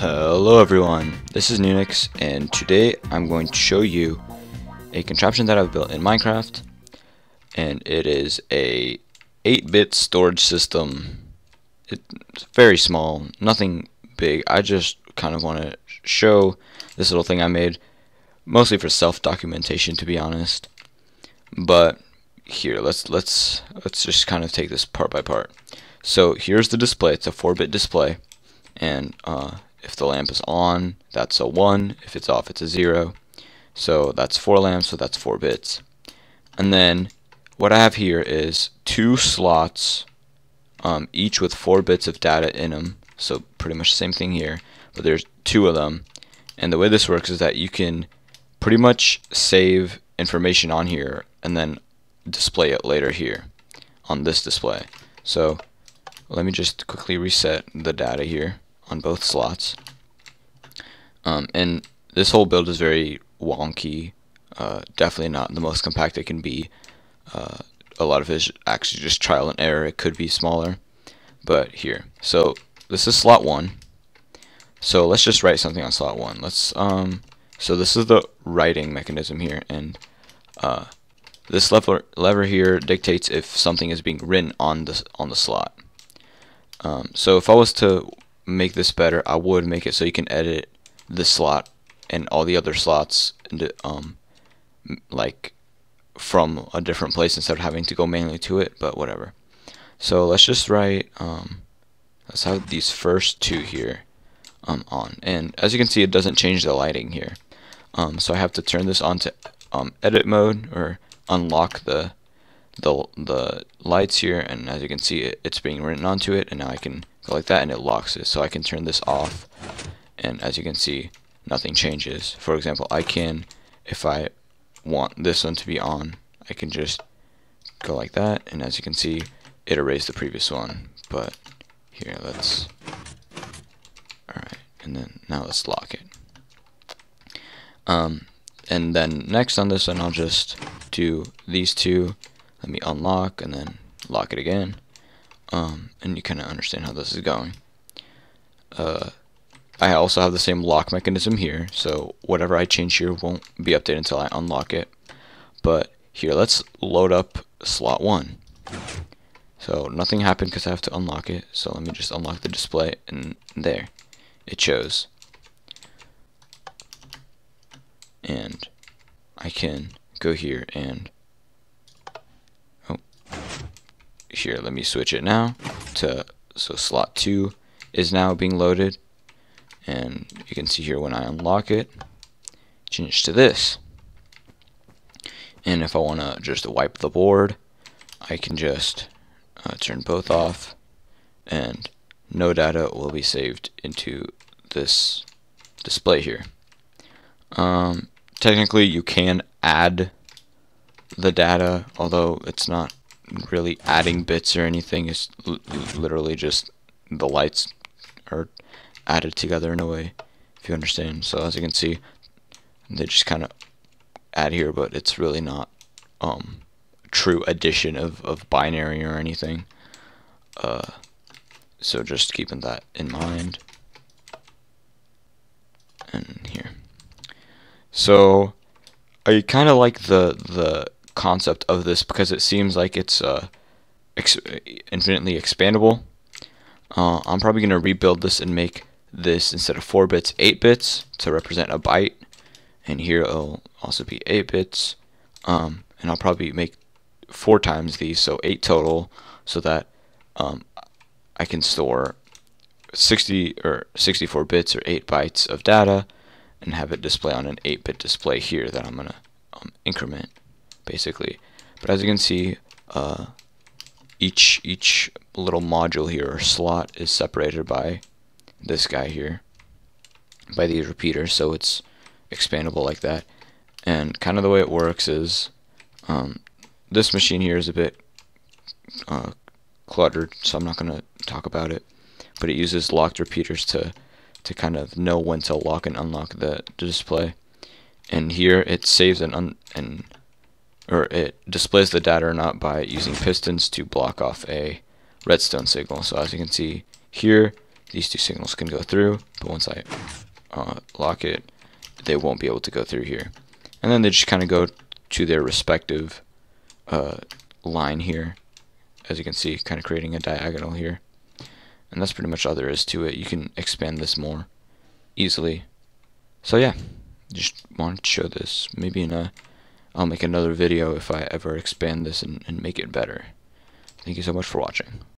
Hello everyone, this is Nunix, and today I'm going to show you a contraption that I've built in Minecraft, and it is a 8-bit storage system. It's very small, nothing big. I just kind of want to show this little thing I made, mostly for self-documentation to be honest. But here, let's let's let's just kind of take this part by part. So here's the display. It's a 4-bit display, and uh, if the lamp is on, that's a 1. If it's off, it's a 0. So that's 4 lamps, so that's 4 bits. And then what I have here is two slots, um, each with 4 bits of data in them. So pretty much the same thing here, but there's two of them. And the way this works is that you can pretty much save information on here and then display it later here on this display. So let me just quickly reset the data here on both slots. Um, and this whole build is very wonky. Uh, definitely not the most compact it can be. Uh, a lot of it is actually just trial and error. It could be smaller. But here. So this is slot 1. So let's just write something on slot 1. Let's um so this is the writing mechanism here and uh, this lever lever here dictates if something is being written on the on the slot. Um, so if I was to make this better, I would make it so you can edit this slot and all the other slots um, like from a different place instead of having to go manually to it, but whatever. So let's just write, um, let's have these first two here um, on. And as you can see, it doesn't change the lighting here. Um, so I have to turn this on to um, edit mode or unlock the the the lights here and as you can see it, it's being written onto it and now I can like that and it locks it. So I can turn this off and as you can see nothing changes. For example I can if I want this one to be on I can just go like that and as you can see it erased the previous one. But here let's alright and then now let's lock it. Um, and then next on this one I'll just do these two. Let me unlock and then lock it again um, and you kind of understand how this is going. Uh, I also have the same lock mechanism here so whatever I change here won't be updated until I unlock it. But here let's load up slot 1 so nothing happened because I have to unlock it so let me just unlock the display and there. It shows. And I can go here and here let me switch it now to so slot 2 is now being loaded. And you can see here when I unlock it change to this. And if I want to just wipe the board I can just uh, turn both off and no data will be saved into this display here. Um, technically you can add the data although it's not really adding bits or anything. It's literally just the lights are added together in a way, if you understand. So as you can see, they just kind of add here, but it's really not um, true addition of, of binary or anything. Uh, so just keeping that in mind. And here. So I kind of like the the concept of this because it seems like it's uh, ex infinitely expandable. Uh, I'm probably going to rebuild this and make this instead of 4 bits 8 bits to represent a byte. And here it'll also be 8 bits. Um, and I'll probably make 4 times these so 8 total so that um, I can store 60 or 64 bits or 8 bytes of data and have it display on an 8 bit display here that I'm going to um, increment basically. But as you can see, uh, each each little module here or slot is separated by this guy here, by these repeaters, so it's expandable like that. And kind of the way it works is, um, this machine here is a bit uh, cluttered, so I'm not going to talk about it. But it uses locked repeaters to to kind of know when to lock and unlock the, display. And here it saves and, and or it displays the data or not by using pistons to block off a redstone signal. So as you can see here, these two signals can go through, but once I uh, lock it, they won't be able to go through here. And then they just kind of go to their respective uh, line here, as you can see, kind of creating a diagonal here. And that's pretty much all there is to it. You can expand this more easily. So yeah, just wanted to show this. Maybe in a, I'll make another video if I ever expand this and, and make it better. Thank you so much for watching.